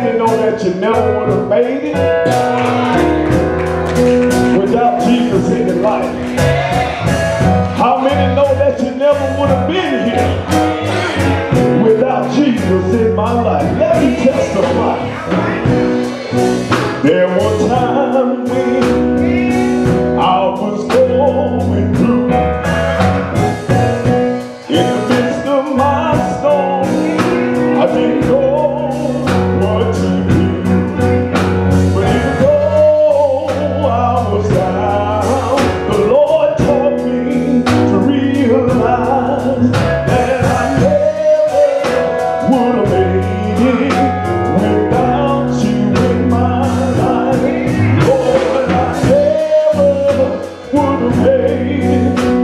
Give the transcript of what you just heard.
many know that you never would have made it without Jesus in your life? How many know that you never would have been here without Jesus in my life? Let me testify. There was time would a made